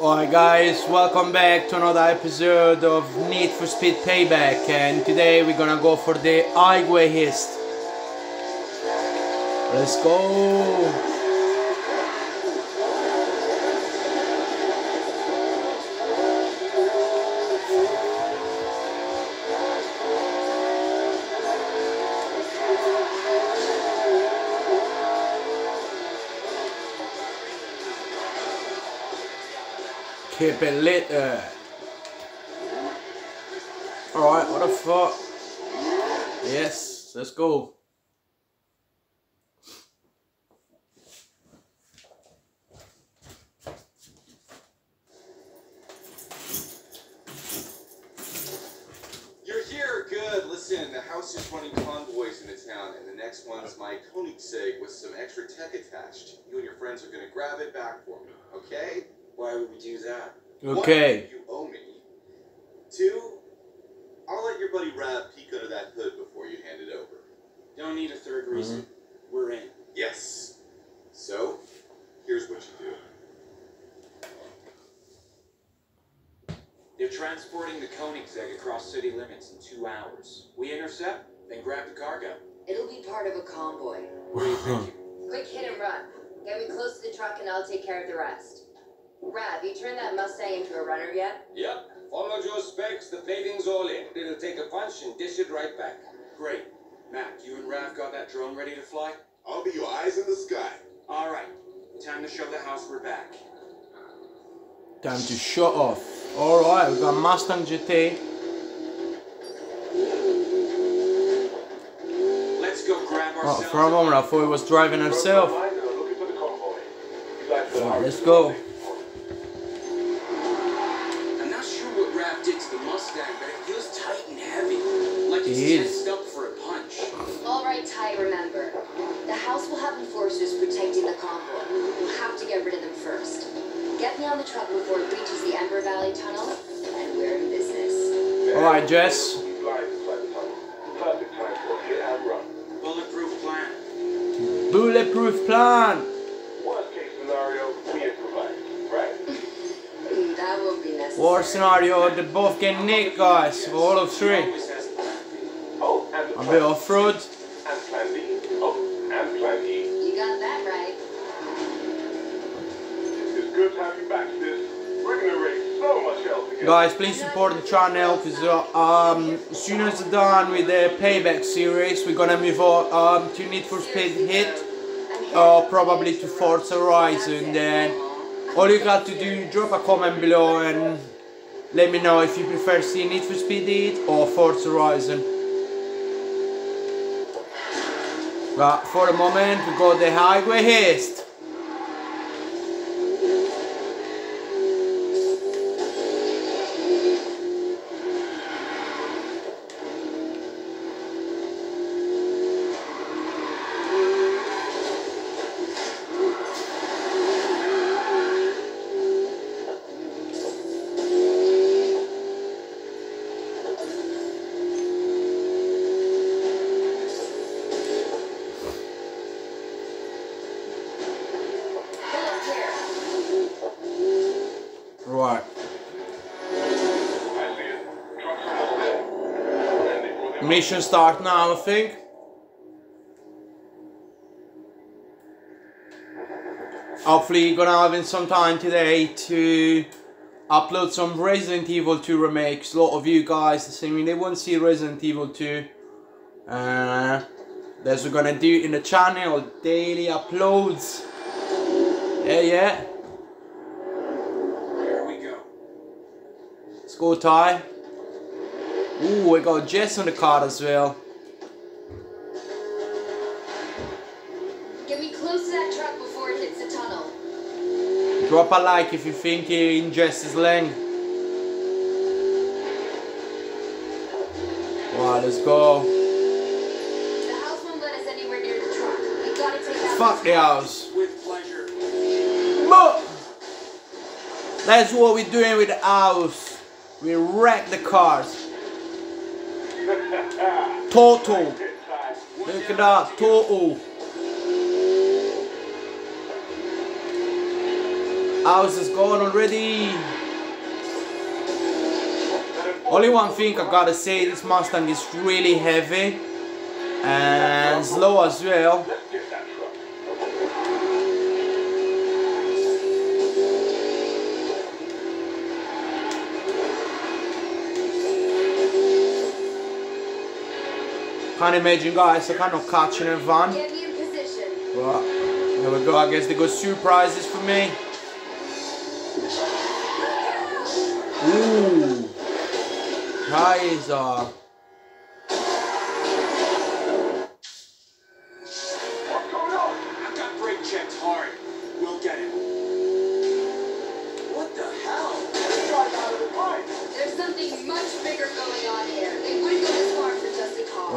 Alright guys, welcome back to another episode of Need for Speed Payback and today we're gonna go for the highway heist. Let's go! Keep it lit there. Alright, what the fuck? Yes, let's go. You're here, good. Listen, the house is running convoys into town, and the next one's my Koenigsegg with some extra tech attached. You and your friends are gonna grab it back for me, okay? Why would we do that? Okay. One, you owe me. Two, I'll let your buddy Rav peek under that hood before you hand it over. Don't need a third mm-hmm. reason. We're in. Yes. So, here's what you do. They're transporting the Koenigsegg across city limits in two hours. We intercept, then grab the cargo. It'll be part of a convoy. What are you thinking? Quick hit and run. Get me close to the truck and I'll take care of the rest. Rav, you turned that Mustang into a runner yet? Yep. Followed your specs, the plating's all in. It'll take a punch and dish it right back. Great. Mac, you and Rav got that drone ready to fly? I'll be your eyes in the sky. All right. Time to show the house we're back. Time to shut off. Alright, we've got Mustang GT. Let's go grab Oh, for a moment I thought he was driving himself. Alright, let's go. Did to but it feels tight and heavy. Like it's It is. tensed up for a punch. All right, Ty, remember. The house will have enforcers protecting the convoy. We'll have to get rid of them first. Get me on the truck before it reaches the Ember Valley Tunnel, and we're in business. Alright, Jess. Bulletproof plan. Bulletproof plan. War scenario, they both get nicked guys. All of three. A plan B. Oh, and the A plan, bit off-road. and plan and plan. You got that right. It's good to have you back, sis. We're gonna raise so much hell. Guys, please support the channel because uh, um, as soon as we're done with the Payback series, we're gonna move on um, to Need for Speed Heat. I'm Uh, probably to the Forza. Horizon, That's it. then All you got to do, drop a comment below and let me know if you prefer seeing Need for Speed Heat or Forza Horizon. But for the moment, we got the Highway Heist. Mission start now, I think. Hopefully, gonna have in some time today to upload some Resident Evil 2 remakes. A lot of you guys are saying they won't see Resident Evil 2. Uh, that's what we're gonna do in the channel daily uploads. Yeah, yeah. Here we go. Let's go, Ty. Ooh, we got Jess on the card as well. Get me close to that truck before it hits the tunnel. Drop a like if you think you ingest his length. Right, let's go. The house won't let us anywhere near the truck. We gotta take that. Fuck the house. With pleasure. But that's what we're doing with the house. We wreck the cars. Total. Look at that. Total. Hours is gone already. Only one thing I gotta say, this Mustang is really heavy and slow as well. Can't imagine guys, I cannot catch in a van. Get me in position. But there we go, I guess they got surprises for me. Ooh. Kaiser. Uh, What's going on? I've got brake checks hard. We'll get him.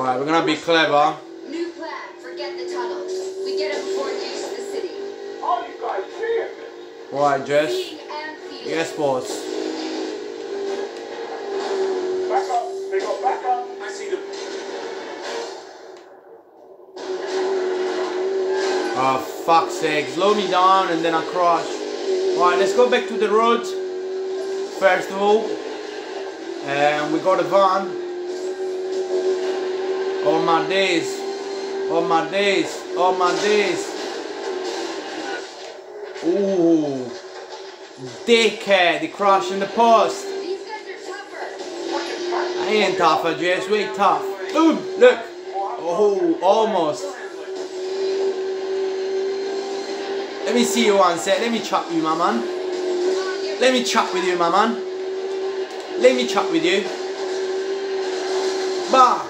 Alright, we're gonna be clever. New plan. Forget the tunnels. We get him before it reaches the city. Are you guys seeing this? Alright, Jess. Seeing and feeling. Yes, boss. Back up. They go back up. I see them. Oh, fuck's sake. Slow me down and then I crash. Right, let's go back to the road. First of all. And we got a van. Oh my days. Oh my days. Oh my days. Ooh. Dickhead. He crashed in the post. These guys are tougher. I ain't tougher, Jess. We tough. Boom. Look. Oh, almost. Let me see you one sec. Let me chat you, my man. Let me chat with you, my man. Let me chat with you. Bah.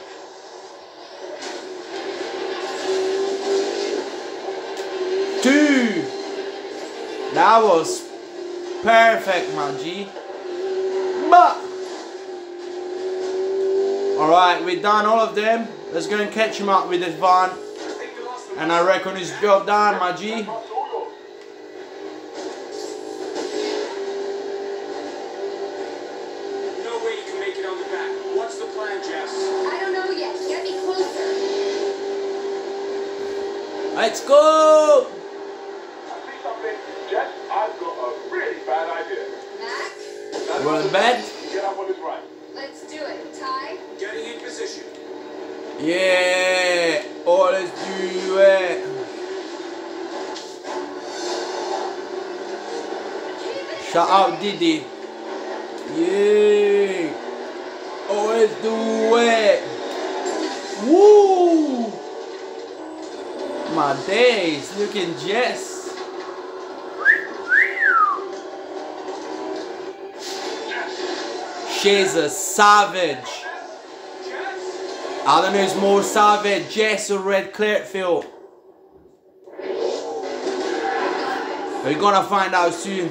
That was perfect, my G. But. Alright, we've done all of them. Let's go and catch him up with this van. And I think we lost them. And I reckon it's job done, my G. That's all That's We're bed. Get up on his right. let's do it. Ty, Getting in position. Yeah! Oh, let's do it! Shout out Diddy! Yeah! Oh, let's do it! Woo! My days, looking Jess! She's a savage! I don't know who's more savage, Jess or Red Clearfield. We're gonna find out soon.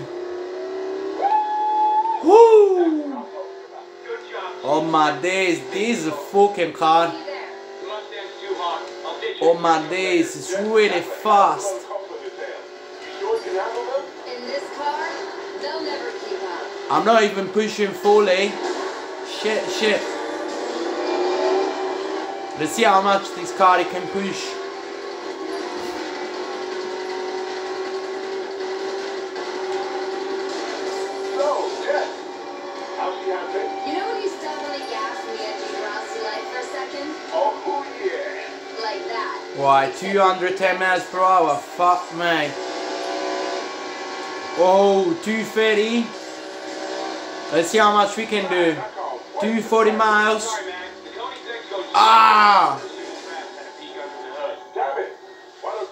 Woo! Oh my days, this is a fucking car. be there. Mustang's too hot. I'll ditch Oh my days, it's really fast. I'm not even pushing fully. Eh? Shit, shit. Let's see how much this car can push. So, Jess, how's she? You know when you step on the gas and the engine grabs you like for a second? Oh, oh, yeah. Like that. Why, 210 miles per hour, fuck me. Oh, 230. Let's see how much we can do. 240 miles. Sorry, man. The Koenigsegg goes Ah! super fast and a peek under the hood. Damn it.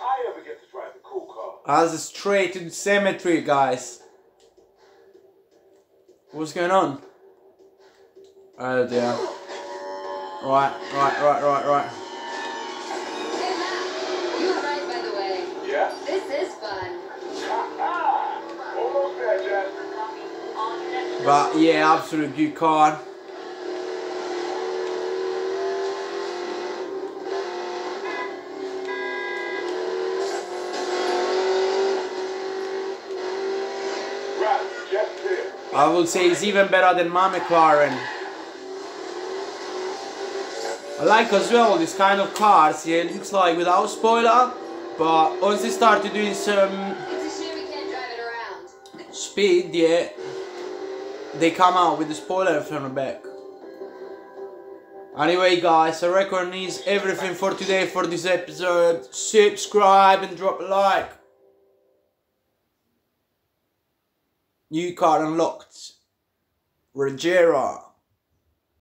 I ever get to drive the cool car? That's straight to the cemetery, guys. What's going on? Oh dear. Right, right, right, right, right. Hey Mac, you were right by the way. Yeah? This is fun. But yeah, absolute good car. I would say it's even better than my McLaren. I like as well this kind of cars, yeah, it looks like without spoiler, but once they start doing some speed, yeah, they come out with the spoiler from the back. Anyway, guys, I reckon is everything for today for this episode. Subscribe and drop a like. New car unlocked. Regera.